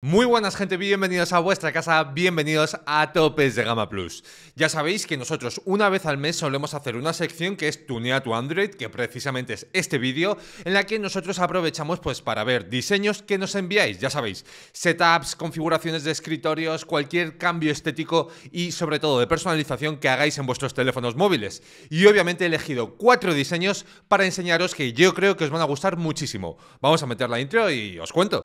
Muy buenas gente, bienvenidos a vuestra casa, bienvenidos a Topes de Gama Plus. Ya sabéis que nosotros una vez al mes solemos hacer una sección que es Tunea tu Android, que precisamente es este vídeo, en la que nosotros aprovechamos pues para ver diseños que nos enviáis, ya sabéis, setups, configuraciones de escritorios, cualquier cambio estético y sobre todo de personalización que hagáis en vuestros teléfonos móviles. Y obviamente he elegido cuatro diseños para enseñaros que yo creo que os van a gustar muchísimo. Vamos a meter la intro y os cuento.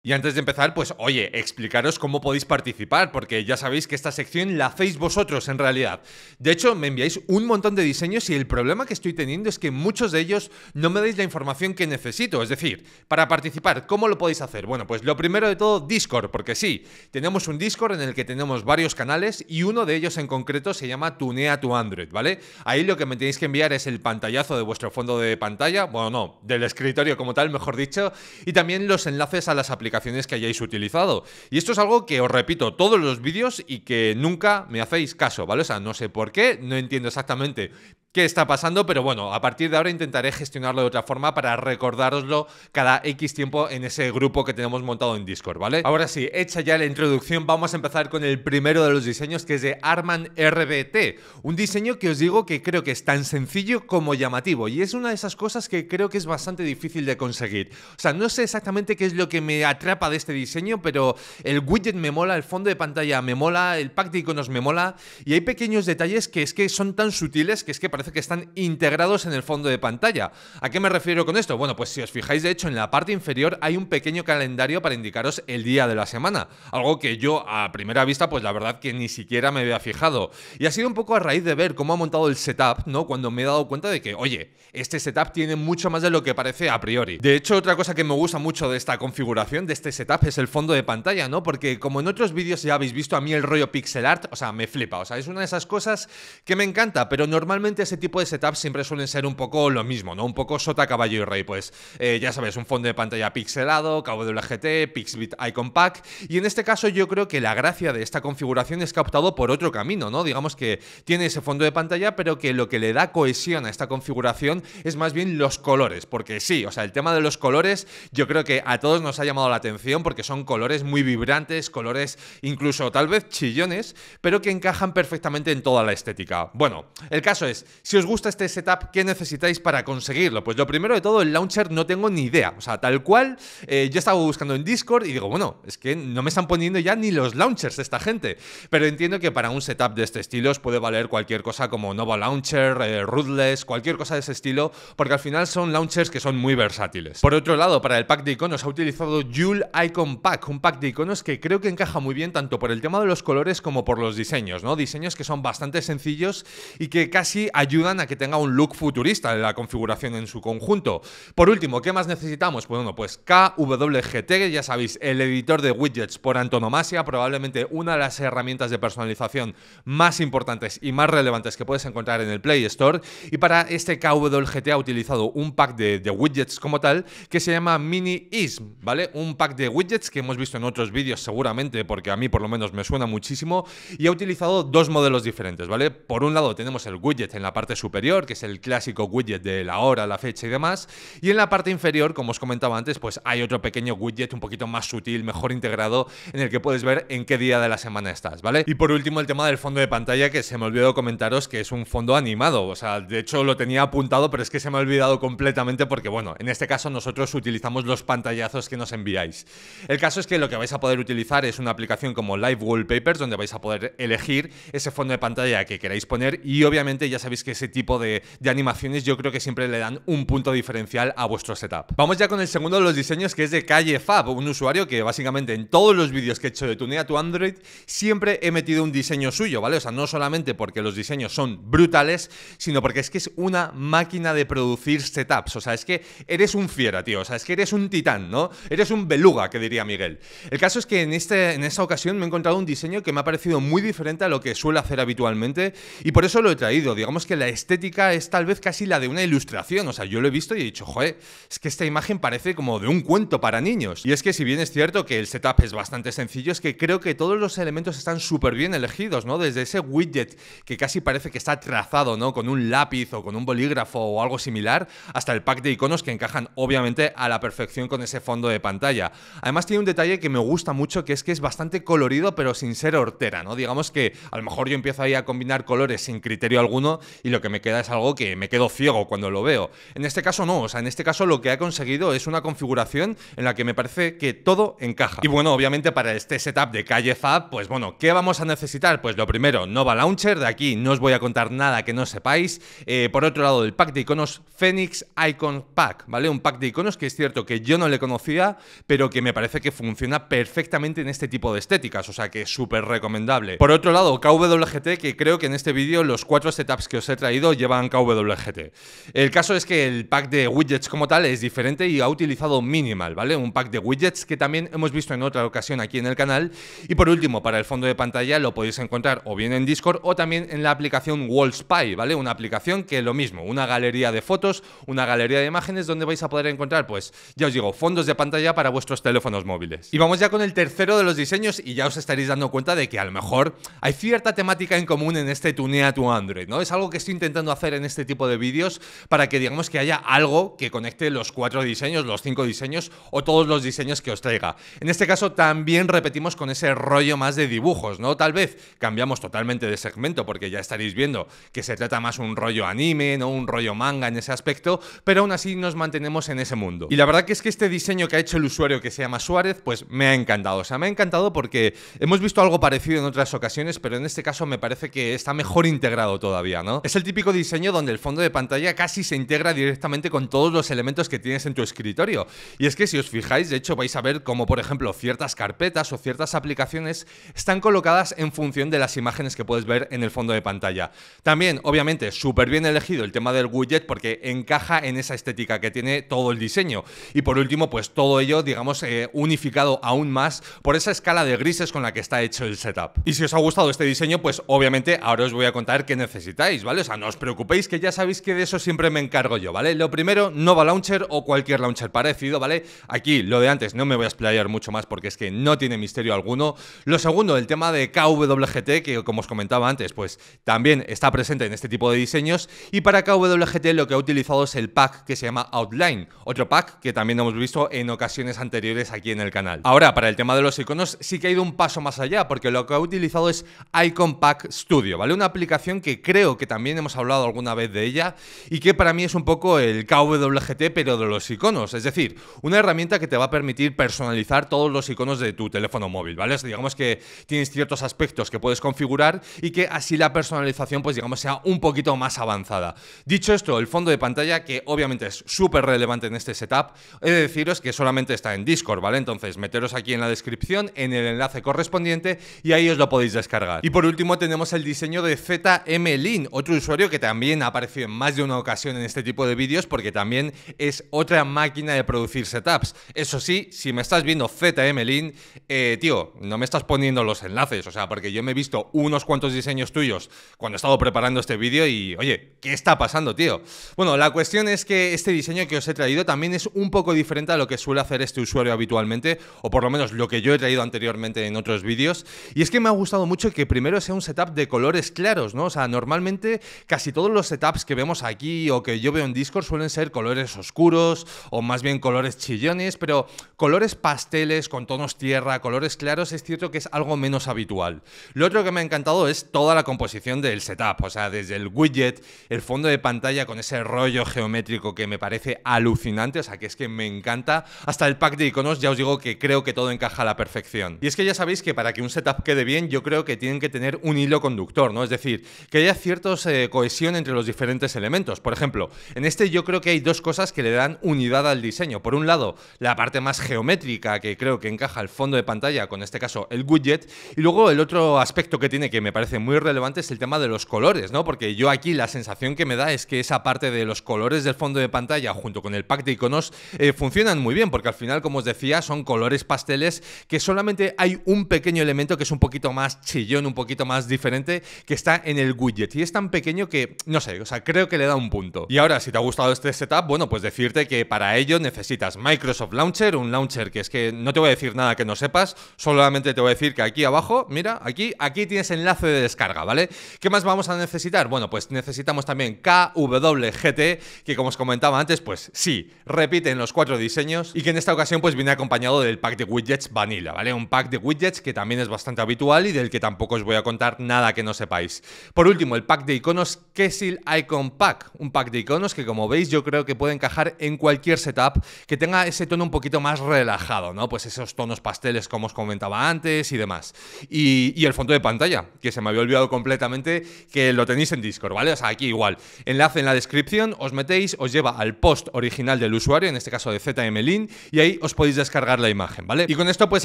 Y antes de empezar, pues oye, explicaros cómo podéis participar, porque ya sabéis que esta sección la hacéis vosotros en realidad. De hecho, me enviáis un montón de diseños y el problema que estoy teniendo es que muchos de ellos no me dais la información que necesito. Es decir, para participar, ¿cómo lo podéis hacer? Bueno, pues lo primero de todo, Discord, porque sí, tenemos un Discord en el que tenemos varios canales y uno de ellos en concreto se llama Tunea tu Android, ¿vale? Ahí lo que me tenéis que enviar es el pantallazo de vuestro fondo de pantalla, bueno, no, del escritorio como tal, mejor dicho, y también los enlaces a las aplicaciones que hayáis utilizado. Y esto es algo que os repito todos los vídeos y que nunca me hacéis caso, ¿vale? O sea, no sé por qué, no entiendo exactamente qué está pasando, pero bueno, a partir de ahora intentaré gestionarlo de otra forma para recordároslo cada X tiempo en ese grupo que tenemos montado en Discord, ¿vale? Ahora sí, hecha ya la introducción, vamos a empezar con el primero de los diseños que es de Arman RBT, un diseño que os digo que creo que es tan sencillo como llamativo y es una de esas cosas que creo que es bastante difícil de conseguir. O sea, no sé exactamente qué es lo que me atrapa de este diseño, pero el widget me mola, el fondo de pantalla me mola, el pack de iconos me mola y hay pequeños detalles que es que son tan sutiles que es que parece que están integrados en el fondo de pantalla. ¿A qué me refiero con esto? Bueno, pues si os fijáis, de hecho, en la parte inferior hay un pequeño calendario para indicaros el día de la semana. Algo que yo a primera vista, pues la verdad que ni siquiera me había fijado. Y ha sido un poco a raíz de ver cómo ha montado el setup, ¿no? Cuando me he dado cuenta de que, oye, este setup tiene mucho más de lo que parece a priori. De hecho, otra cosa que me gusta mucho de esta configuración, de este setup, es el fondo de pantalla, ¿no? Porque como en otros vídeos ya habéis visto a mí el rollo pixel art, o sea, me flipa. O sea, es una de esas cosas que me encanta, pero normalmente ese tipo de setups siempre suelen ser un poco lo mismo, ¿no? Un poco sota, caballo y rey. Pues eh, ya sabes, un fondo de pantalla pixelado, KWGT, Pixbit Icon Pack. Y en este caso yo creo que la gracia de esta configuración es que ha optado por otro camino, ¿no? Digamos que tiene ese fondo de pantalla, pero que lo que le da cohesión a esta configuración es más bien los colores. Porque sí, o sea, el tema de los colores yo creo que a todos nos ha llamado la atención porque son colores muy vibrantes, colores incluso tal vez chillones, pero que encajan perfectamente en toda la estética. Bueno, el caso es, si os gusta este setup, ¿qué necesitáis para conseguirlo? Pues lo primero de todo, el launcher no tengo ni idea. O sea, tal cual, eh, yo estaba buscando en Discord y digo, bueno, es que no me están poniendo ya ni los launchers esta gente. Pero entiendo que para un setup de este estilo os puede valer cualquier cosa como Nova Launcher, eh, Rootless, cualquier cosa de ese estilo, porque al final son launchers que son muy versátiles. Por otro lado, para el pack de iconos ha utilizado Joule Icon Pack, un pack de iconos que creo que encaja muy bien tanto por el tema de los colores como por los diseños, ¿no? Diseños que son bastante sencillos y que casi ayudan a que tenga un look futurista en la configuración en su conjunto. Por último, ¿qué más necesitamos? Pues bueno, pues KWGT, ya sabéis, el editor de widgets por antonomasia, probablemente una de las herramientas de personalización más importantes y más relevantes que puedes encontrar en el Play Store. Y para este KWGT ha utilizado un pack de, de widgets como tal que se llama Mini Ism, ¿vale? Un pack de widgets que hemos visto en otros vídeos seguramente, porque a mí por lo menos me suena muchísimo, y ha utilizado dos modelos diferentes, ¿vale? Por un lado tenemos el widget en la parte superior, que es el clásico widget de la hora, la fecha y demás. Y en la parte inferior, como os comentaba antes, pues hay otro pequeño widget un poquito más sutil, mejor integrado, en el que puedes ver en qué día de la semana estás, ¿vale? Y por último, el tema del fondo de pantalla, que se me olvidó comentaros que es un fondo animado. O sea, de hecho lo tenía apuntado, pero es que se me ha olvidado completamente porque, bueno, en este caso nosotros utilizamos los pantallazos que nos enviáis. El caso es que lo que vais a poder utilizar es una aplicación como Live Wallpapers, donde vais a poder elegir ese fondo de pantalla que queráis poner y obviamente ya sabéis que ese tipo de, animaciones yo creo que siempre le dan un punto diferencial a vuestro setup. Vamos ya con el segundo de los diseños que es de Calle Fab, un usuario que básicamente en todos los vídeos que he hecho de Tunea tu Android siempre he metido un diseño suyo, ¿vale? O sea, no solamente porque los diseños son brutales, sino porque es que es una máquina de producir setups, o sea, es que eres un fiera, tío, o sea, es que eres un titán, ¿no? Eres un beluga, que diría Miguel. El caso es que en, este, en esta ocasión me he encontrado un diseño que me ha parecido muy diferente a lo que suele hacer habitualmente y por eso lo he traído. Digamos que la estética es tal vez casi la de una ilustración. O sea, yo lo he visto y he dicho, joder, es que esta imagen parece como de un cuento para niños. Y es que si bien es cierto que el setup es bastante sencillo, es que creo que todos los elementos están súper bien elegidos, ¿no? Desde ese widget que casi parece que está trazado, ¿no? Con un lápiz o con un bolígrafo o algo similar, hasta el pack de iconos que encajan obviamente a la perfección con ese fondo de pantalla. Además tiene un detalle que me gusta mucho, que es que es bastante colorido pero sin ser hortera, ¿no? Digamos que a lo mejor yo empiezo ahí a combinar colores sin criterio alguno y lo que me queda es algo que me quedo ciego cuando lo veo. En este caso no, o sea, en este caso lo que ha conseguido es una configuración en la que me parece que todo encaja. Y bueno, obviamente para este setup de calle Fab, pues bueno, ¿qué vamos a necesitar? Pues lo primero, Nova Launcher, de aquí no os voy a contar nada que no sepáis. Eh, por otro lado, el pack de iconos Phoenix Icon Pack, ¿vale? Un pack de iconos que es cierto que yo no le conocía, pero que me parece que funciona perfectamente en este tipo de estéticas, o sea que es súper recomendable. Por otro lado, KWGT, que creo que en este vídeo los cuatro setups que os he traído llevan KWGT. El caso es que el pack de widgets como tal es diferente y ha utilizado Minimal, ¿vale? Un pack de widgets que también hemos visto en otra ocasión aquí en el canal. Y por último, para el fondo de pantalla lo podéis encontrar o bien en Discord o también en la aplicación Wallspy, ¿vale? Una aplicación que lo mismo, una galería de fotos, una galería de imágenes donde vais a poder encontrar, pues, ya os digo, fondos de pantalla para vuestros teléfonos móviles. Y vamos ya con el tercero de los diseños y ya os estaréis dando cuenta de que a lo mejor hay cierta temática en común en este Tunea tu Android, ¿no? Es algo que intentando hacer en este tipo de vídeos para que digamos que haya algo que conecte los cuatro diseños, los cinco diseños o todos los diseños que os traiga. En este caso también repetimos con ese rollo más de dibujos, ¿no? Tal vez cambiamos totalmente de segmento porque ya estaréis viendo que se trata más un rollo anime, no un rollo manga en ese aspecto, pero aún así nos mantenemos en ese mundo. Y la verdad que es que este diseño que ha hecho el usuario que se llama Suárez, pues me ha encantado. O sea, me ha encantado porque hemos visto algo parecido en otras ocasiones, pero en este caso me parece que está mejor integrado todavía, ¿no? El típico diseño donde el fondo de pantalla casi se integra directamente con todos los elementos que tienes en tu escritorio. Y es que si os fijáis, de hecho vais a ver como por ejemplo ciertas carpetas o ciertas aplicaciones están colocadas en función de las imágenes que puedes ver en el fondo de pantalla. También, obviamente, súper bien elegido el tema del widget porque encaja en esa estética que tiene todo el diseño. Y por último, pues todo ello, digamos, eh, unificado aún más por esa escala de grises con la que está hecho el setup. Y si os ha gustado este diseño, pues obviamente ahora os voy a contar qué necesitáis, ¿vale? No os preocupéis que ya sabéis que de eso siempre me encargo yo, ¿vale? Lo primero, Nova Launcher o cualquier launcher parecido, ¿vale? Aquí, lo de antes, no me voy a explayar mucho más porque es que no tiene misterio alguno. Lo segundo, el tema de KWGT, que como os comentaba antes, pues también está presente en este tipo de diseños. Y para KWGT lo que ha utilizado es el pack que se llama Outline, otro pack que también hemos visto en ocasiones anteriores aquí en el canal. Ahora, para el tema de los iconos, sí que ha ido un paso más allá, porque lo que ha utilizado es Icon Pack Studio, ¿vale? Una aplicación que creo que también hemos hablado alguna vez de ella y que para mí es un poco el KWGT, pero de los iconos. Es decir, una herramienta que te va a permitir personalizar todos los iconos de tu teléfono móvil, ¿vale? digamos que tienes ciertos aspectos que puedes configurar y que así la personalización, pues digamos, sea un poquito más avanzada. Dicho esto, el fondo de pantalla, que obviamente es súper relevante en este setup, he de deciros que solamente está en Discord, ¿vale? Entonces, meteros aquí en la descripción, en el enlace correspondiente y ahí os lo podéis descargar. Y por último tenemos el diseño de ZMLin, otro usuario que también ha aparecido en más de una ocasión en este tipo de vídeos porque también es otra máquina de producir setups. Eso sí, si me estás viendo ZMLin, eh, tío, no me estás poniendo los enlaces, o sea, porque yo me he visto unos cuantos diseños tuyos cuando he estado preparando este vídeo y, oye, ¿qué está pasando, tío? Bueno, la cuestión es que este diseño que os he traído también es un poco diferente a lo que suele hacer este usuario habitualmente, o por lo menos lo que yo he traído anteriormente en otros vídeos, y es que me ha gustado mucho que primero sea un setup de colores claros, ¿no? O sea, normalmente casi todos los setups que vemos aquí o que yo veo en Discord suelen ser colores oscuros o más bien colores chillones, pero colores pasteles con tonos tierra, colores claros, es cierto que es algo menos habitual. Lo otro que me ha encantado es toda la composición del setup, o sea, desde el widget, el fondo de pantalla con ese rollo geométrico que me parece alucinante, o sea, que es que me encanta, hasta el pack de iconos, ya os digo que creo que todo encaja a la perfección. Y es que ya sabéis que para que un setup quede bien, yo creo que tienen que tener un hilo conductor, ¿no? Es decir, que haya cierta eh, cohesión entre los diferentes elementos. Por ejemplo, en este yo creo que hay dos cosas que le dan unidad al diseño. Por un lado, la parte más geométrica que creo que encaja el fondo de pantalla, con este caso el widget, y luego el otro aspecto que tiene que me parece muy relevante es el tema de los colores, ¿no? Porque yo aquí la sensación que me da es que esa parte de los colores del fondo de pantalla junto con el pack de iconos eh, funcionan muy bien, porque al final, como os decía, son colores pasteles que solamente hay un pequeño elemento que es un poquito más chillón, un poquito más diferente, que está en el widget. Y es tan pequeño que, no sé, o sea, creo que le da un punto. Y ahora, si te ha gustado este setup, bueno, pues decirte que para ello necesitas Microsoft Launcher, un launcher que es que no te voy a decir nada que no sepas, solamente te voy a decir que aquí abajo, mira, aquí, aquí tienes enlace de descarga, ¿vale? ¿Qué más vamos a necesitar? Bueno, pues necesitamos también KWGT, que como os comentaba antes, pues sí, repiten los cuatro diseños y que en esta ocasión pues viene acompañado del pack de widgets Vanilla, ¿vale? Un pack de widgets que también es bastante habitual y del que tampoco os voy a contar nada que no sepáis. Por último, el pack de iconos Kessil Icon Pack, un pack de iconos que como veis yo creo que puede encajar en cualquier setup que tenga ese tono un poquito más relajado, ¿no? Pues esos tonos pasteles como os comentaba antes y demás. Y, el fondo de pantalla, que se me había olvidado completamente que lo tenéis en Discord, ¿vale? O sea, aquí igual. Enlace en la descripción, os metéis, os lleva al post original del usuario, en este caso de ZMLin, y ahí os podéis descargar la imagen, ¿vale? Y con esto pues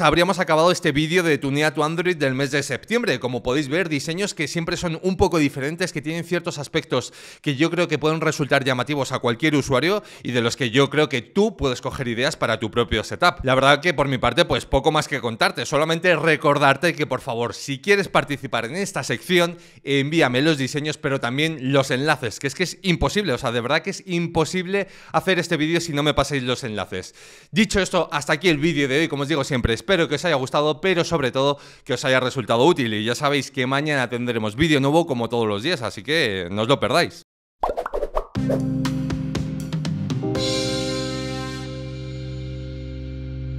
habríamos acabado este vídeo de Tunea tu Android del mes de septiembre. Como podéis ver, diseños que siempre son un poco diferentes, que tienen ciertos aspectos que yo creo que pueden resultar llamativos a cualquier usuario y de los que yo creo que tú puedes coger ideas para tu propio setup. La verdad que por mi parte pues poco más que contarte, solamente recordarte que por favor si quieres participar en esta sección envíame los diseños pero también los enlaces, que es que es imposible, o sea de verdad que es imposible hacer este vídeo si no me pasáis los enlaces. Dicho esto, hasta aquí el vídeo de hoy, como os digo siempre, espero que os haya gustado pero sobre todo que os haya resultado útil y ya sabéis que mañana tendremos vídeo nuevo como todos los días, así no os lo perdáis.